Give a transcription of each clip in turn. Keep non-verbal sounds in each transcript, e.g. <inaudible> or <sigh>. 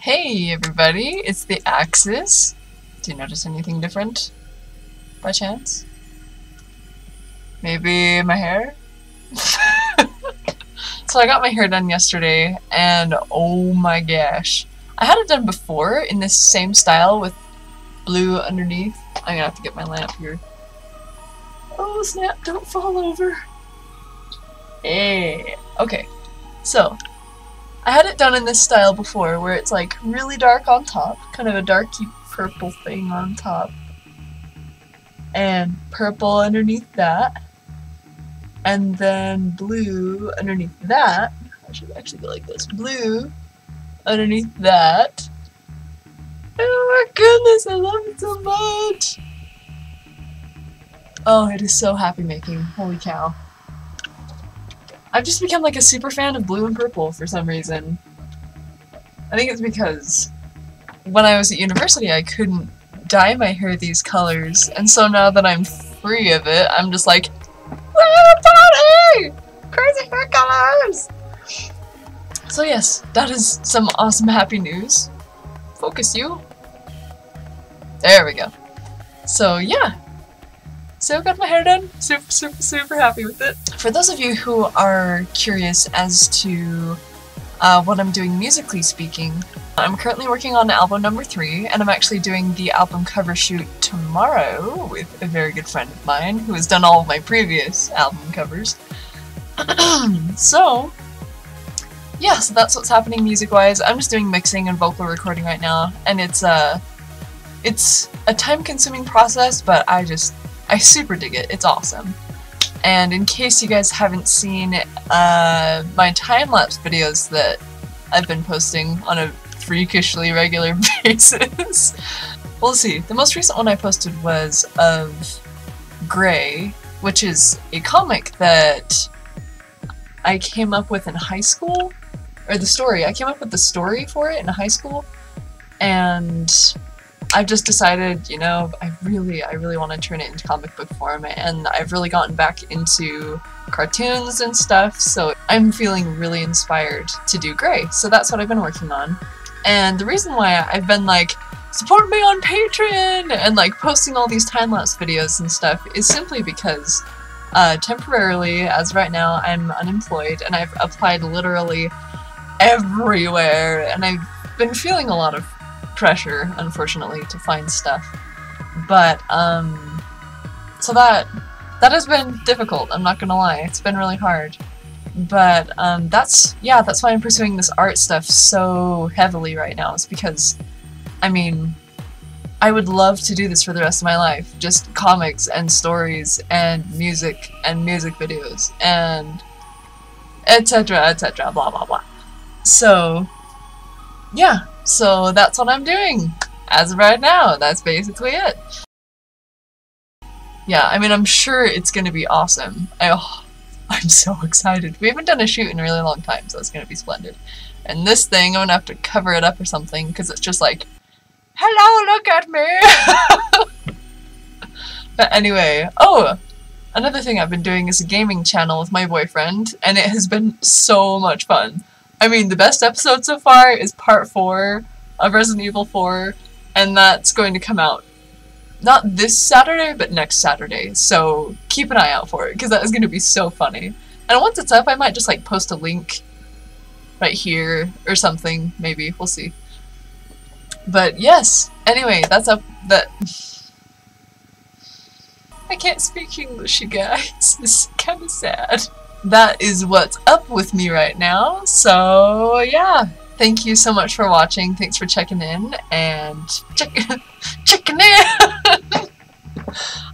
Hey everybody, it's the Axis. Do you notice anything different? By chance? Maybe my hair? <laughs> so I got my hair done yesterday and oh my gosh. I had it done before in this same style with blue underneath. I'm gonna have to get my lamp here. Oh snap, don't fall over. Hey. Okay, so I had it done in this style before, where it's like really dark on top, kind of a darky purple thing on top, and purple underneath that, and then blue underneath that. I should actually go like this. Blue underneath that. Oh my goodness, I love it so much! Oh, it is so happy making. Holy cow. I've just become like a super fan of blue and purple for some reason. I think it's because when I was at university I couldn't dye my hair these colors, and so now that I'm free of it, I'm just like, party! Crazy hair colors! So yes, that is some awesome happy news. Focus you. There we go. So yeah, so I got my hair done. Super, super, super happy with it. For those of you who are curious as to uh, what I'm doing musically speaking, I'm currently working on album number three, and I'm actually doing the album cover shoot tomorrow with a very good friend of mine who has done all of my previous album covers. <clears throat> so, yeah, so that's what's happening music-wise. I'm just doing mixing and vocal recording right now, and it's uh, it's a time-consuming process, but I just I super dig it. It's awesome. And in case you guys haven't seen uh, my time-lapse videos that I've been posting on a freakishly regular <laughs> basis, we'll see. The most recent one I posted was of Gray, which is a comic that I came up with in high school, or the story. I came up with the story for it in high school, and I've just decided, you know, I really, I really want to turn it into comic book form, and I've really gotten back into cartoons and stuff, so I'm feeling really inspired to do Gray. So that's what I've been working on. And the reason why I've been like, support me on Patreon, and like posting all these time-lapse videos and stuff is simply because uh, temporarily, as right now, I'm unemployed, and I've applied literally everywhere, and I've been feeling a lot of pressure, unfortunately, to find stuff. But, um, so that, that has been difficult, I'm not gonna lie. It's been really hard. But, um, that's, yeah, that's why I'm pursuing this art stuff so heavily right now, is because, I mean, I would love to do this for the rest of my life. Just comics and stories and music and music videos and etc etc blah blah blah. So, yeah, so that's what I'm doing as of right now. That's basically it. Yeah, I mean, I'm sure it's going to be awesome. I, oh, <laughs> I'm so excited. We haven't done a shoot in a really long time, so it's going to be splendid. And this thing, I'm going to have to cover it up or something, because it's just like, hello, look at me! <laughs> but anyway, oh, another thing I've been doing is a gaming channel with my boyfriend, and it has been so much fun. I mean, the best episode so far is part 4 of Resident Evil 4, and that's going to come out not this Saturday, but next Saturday. So keep an eye out for it, because that is going to be so funny. And once it's up, I might just like post a link right here or something, maybe. We'll see. But yes, anyway, that's up. That. I can't speak English, you guys. It's kind of sad that is what's up with me right now. So yeah, thank you so much for watching. Thanks for checking in and check <laughs> checking in. <laughs>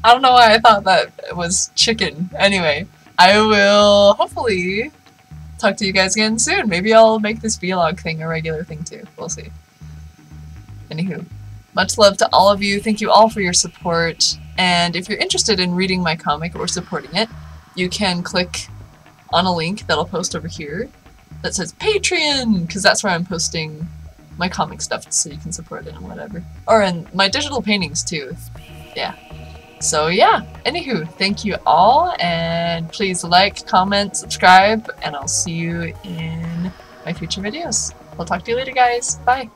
I don't know why I thought that was chicken. Anyway, I will hopefully talk to you guys again soon. Maybe I'll make this vlog thing a regular thing too. We'll see. Anywho, much love to all of you. Thank you all for your support. And if you're interested in reading my comic or supporting it, you can click on a link that I'll post over here that says Patreon, because that's where I'm posting my comic stuff so you can support it and whatever. Or in my digital paintings too. Yeah. So yeah, anywho, thank you all, and please like, comment, subscribe, and I'll see you in my future videos. I'll talk to you later, guys. Bye!